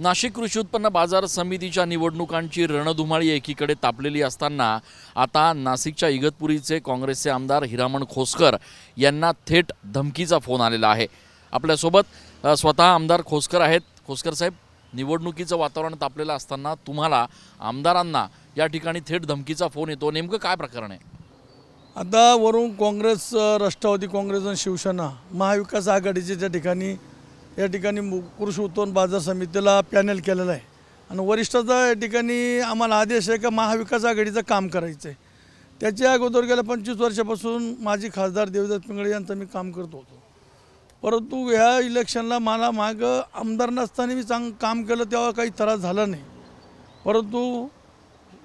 नाशिक कृषी उत्पन्न बाजार समितीच्या निवडणुकांची रणधुमाळी एकीकडे तापलेली असताना आता नाशिकच्या इगतपुरीचे काँग्रेसचे आमदार हिरामण खोसकर यांना थेट धमकीचा फोन आलेला आहे. आपल्यासोबत स्वतः आमदार खोसकर आहेत. खोसकर साहेब निवडणुकीचं वातावरण तापलेलं असताना तुम्हाला आमदारांना या ठिकाणी थेट धमकीचा फोन येतो. नेमकं काय प्रकरण आहे? आता वरून काँग्रेस राष्ट्रवादी काँग्रेस आणि शिवसेना महाविकास आघाडीचे त्या ठिकाणी या ठिकाणी मु- कृषी उत्पन्न बाजार समितीला पॅनल केलेलं आहे. आणि वरिष्ठाचा या ठिकाणी आम्हाला आदेश आहे का महाविकास आघाडीचं काम करायचं आहे त्याच्या अगोदर गेल्या पंचवीस वर्षापासून माजी खासदार देवदास पिंगळे यांचं मी काम करत होतो. परंतु ह्या इलेक्शनला मला मागं आमदार नसताना मी चांग काम केलं तेव्हा काही त्रास झाला नाही. परंतु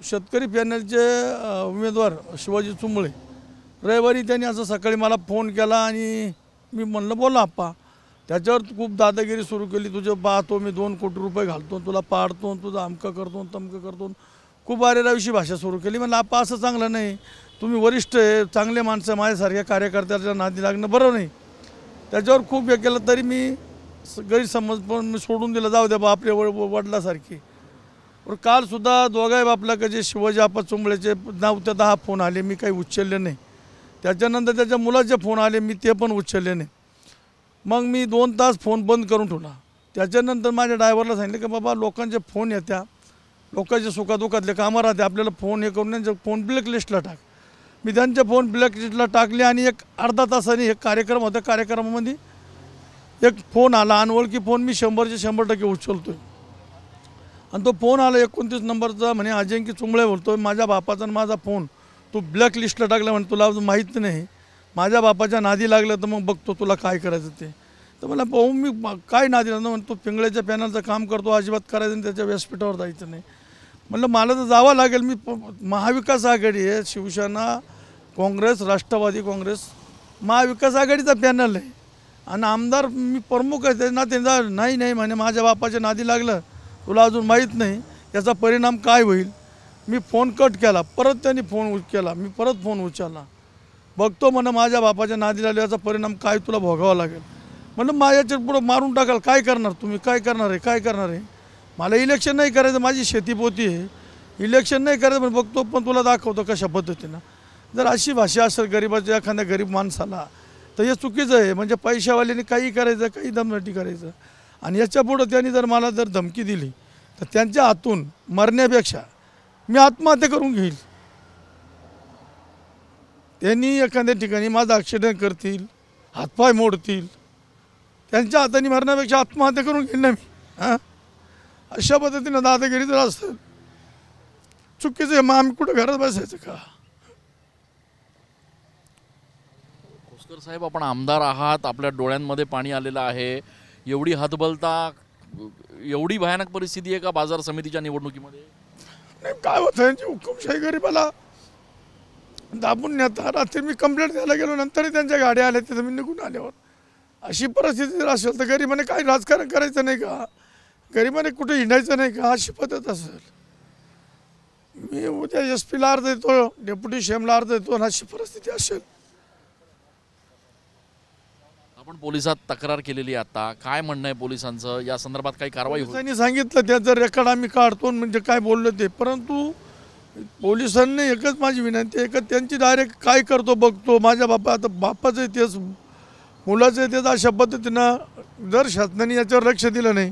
शेतकरी पॅनलचे उमेदवार शिवाजी चुंबळे रविवारी त्यांनी असं सकाळी मला फोन केला आणि मी म्हणलं बोला आप्पा. त्याच्यावर खूप दादागिरी सुरू केली. तुझे पाहतो मी दोन कोटी रुपये घालतो तुला पाडतो तुझं अमकं करतो तमकं करतो. खूप अरेराविषयी भाषा सुरू केली. म्हणलं आपा असं चांगलं नाही. तुम्ही वरिष्ठ आहे चांगले माणसं माझ्यासारख्या कार्यकर्त्याच्या नादी लागणं बरं नाही. त्याच्यावर खूप हे केलं तरी मी गैरसमज पण मी सोडून दिलं. जाऊ द्या बा आपल्या वड वडिलासारखी. पण कालसुद्धा दोघाही बापल्याकडे जे शिवाजी आपा चुंबळेचे नाव ते दहा फोन आले. मी काही उचलले नाही. त्याच्यानंतर त्याच्या मुलाचे फोन आले मी ते पण उचलले नाही. मग मी दोन तास फोन बंद करून ठेवला. त्याच्यानंतर माझ्या ड्रायव्हरला सांगितलं की बाबा लोकांचे फोन येत्या. लोकांच्या सुखादुखातले कामं राहते. आपल्याला फोन हे करून त्यांचे फोन ब्लॅकलिस्टला टाक. मी त्यांचे फोन ब्लॅकलिस्टला टाकले आणि एक अर्धा तासाने एक कार्यक्रम होता कार्यक्रमामध्ये एक फोन आला. अनवळखी फोन मी शंभरचे शंभर टक्के उचलतोय. आणि तो फोन आला एकोणतीस नंबरचा म्हणे अजिंक्य चुंबळे बोलतो माझ्या बापाचा आणि माझा फोन तू ब्लॅक लिस्टला टाकला म्हणे. तुला अजून माहीत नाही. माझ्या बापाच्या नादी लागलं तर मग बघतो तुला काय करायचं ते. तर मला भाऊ मी काय नादी लागलं? म्हणतो पिंगळ्याच्या पॅनलचं काम करतो अजिबात करायचं नाही त्याच्या व्यासपीठावर जायचं नाही. म्हणलं मला तर जावं लागेल. मी प- महाविकास आघाडी आहे. शिवसेना काँग्रेस राष्ट्रवादी काँग्रेस महाविकास आघाडीचा पॅनल आहे. आणि आमदार मी प्रमुख आहे. त्यांना त्यांचा नाही नाही म्हणे माझ्या बापाच्या नादी लागलं. तुला अजून माहीत नाही. याचा परिणाम काय होईल? मी फोन कट केला. परत त्यांनी फोन उच केला. मी परत फोन उचलला. बघतो म्हणा माझ्या बापाच्या नादी लागल्याचा परिणाम काय तुला भोगावा लागेल. म्हणलं माझ्याच्या पुढं मारून टाकाल. काय करणार तुम्ही? काय करणार आहे? काय करणार आहे? मला इलेक्शन नाही करायचं. माझी शेतीपोती आहे. इलेक्शन नाही करायचं पण बघतो पण तुला दाखवतो कशा पद्धतीनं. जर अशी भाषा असेल गरिबाच्या एखाद्या गरीब माणसाला तर हे चुकीचं आहे. म्हणजे पैशावाल्याने काही करायचं काही दमदाटी करायचं. आणि याच्या पुढं त्यांनी जर मला जर धमकी दिली तर त्यांच्या हातून मरण्यापेक्षा मी आत्महत्या करून घेईल. त्यांनी एखाद्या ठिकाणी माझा ॲक्सिडेंट करतील हातपाय मोडतील त्यांच्या हाताने मरण्यापेक्षा आत्महत्या करून घेईन ना मी हां? अशा पद्धतीनं दादागिरी जर असेल चुकीचं मग आम्ही कुठं घरात बसायचं का? खोसकर साहेब आपण आमदार आहात आपल्या डोळ्यांमध्ये पाणी आलेलं आहे. एवढी हतबलता एवढी भयानक परिस्थिती आहे का बाजार समितीच्या निवडणुकीमध्ये? नाही काय होतं यांची हुकुमशाही गरीबाला दाबून नेता. रात्री मी कंप्लेंट द्यायला गेलो नंतरही त्यांच्या गाड्या आल्या तिथं मी निघून आल्यावर. अशी परिस्थिती जर असेल तर गरिबाने काही राजकारण करायचं नाही का? गरिबाने कुठे हिंडायचं नाही का? अशी पद्धत असेल. मी उद्या एस पीला अर्ज देतो डेप्युटी शेमला अर्ज देतो आणि अशी परिस्थिती असेल. आपण पोलिसात तक्रार केलेली आता. काय म्हणणं आहे पोलिसांचं? या संदर्भात काही कारवाई पोलिसांनी सांगितलं त्याचं रेकॉर्ड आम्ही काढतो म्हणजे काय बोललो ते. परंतु पोलिसांनी एकच माझी विनंती आहे एकच त्यांची डायरेक्ट काय करतो बघतो. माझ्या बापा आता बापाचं आहे तेच मुलाचं आहे तेच अशा पद्धतीनं जर शासनाने याच्यावर लक्ष दिलं नाही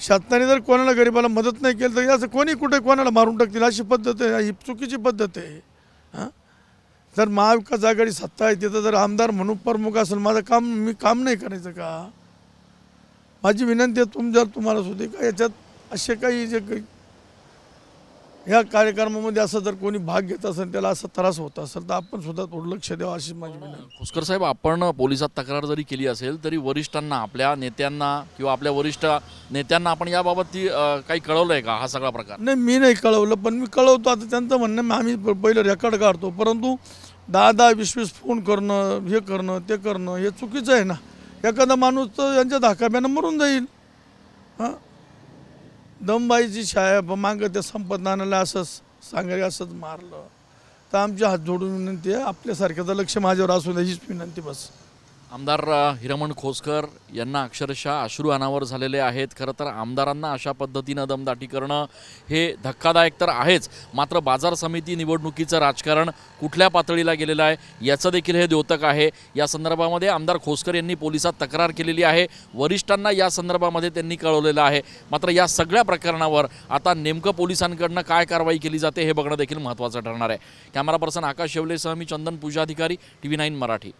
शासनाने जर कोणाला गरिबाला मदत नाही केली तर याचं कोणी कुठे कोणाला मारून टाकतील? अशी पद्धत आहे ही चुकीची पद्धत आहे. हां? जर महाविकास आघाडी सत्ता आहे तिथं जर आमदार म्हणून प्रमुख असेल माझं काम मी काम नाही करायचं का? माझी विनंती आहे तुम जर तुम्हाला सुद्धा का याच्यात असे काही जे काही ह्या कार्यक्रमामध्ये असं जर कोणी भाग घेत असेल त्याला असा त्रास होत असेल तर आपण सुद्धा थोडं लक्ष द्यावं अशी माझी विनंती. खोसकर साहेब आपण पोलिसात तक्रार जरी केली असेल तरी वरिष्ठांना आपल्या नेत्यांना किंवा आपल्या वरिष्ठ नेत्यांना आपण याबाबत ती काही कळवलं आहे का हा सगळा प्रकार? नाही मी नाही कळवलं पण मी कळवतो. आता त्यांचं म्हणणं आम्ही पहिलं रेकॉर्ड काढतो. परंतु दहा दहा वीस वीस फोन करणं हे करणं ते करणं हे चुकीचं आहे ना. एखादा माणूस तर यांच्या धाकाब्यानं मरून जाईल. हां? दमबाईची छाया ब- मागं त्या संपत नानाला असंच सांगायला असंच मारलं. तर आमची हात जोडून विनंती आहे आपल्यासारख्याचं लक्ष माझ्यावर असू द्या हीच विनंती बस. आमदार हिरमण खोसकर यांना अक्षरशः अश्रू अनावर झालेले आहेत. खरं तर आमदारांना अशा पद्धतीनं दमदाटी करणं हे धक्कादायक तर आहेच. मात्र बाजार समिती निवडणुकीचं राजकारण कुठल्या पातळीला गेलेलं आहे याचं देखील हे द्योतक आहे. या संदर्भामध्ये आमदार खोसकर यांनी पोलिसात तक्रार केलेली आहे. वरिष्ठांना या संदर्भामध्ये त्यांनी कळवलेलं आहे. मात्र या सगळ्या प्रकरणावर आता नेमकं पोलिसांकडनं काय कारवाई केली जाते हे बघणं देखील महत्त्वाचं ठरणार आहे. कॅमेरा पर्सन आकाश शेवलेसह मी Chandan Pujadhikari T V nine Marathi.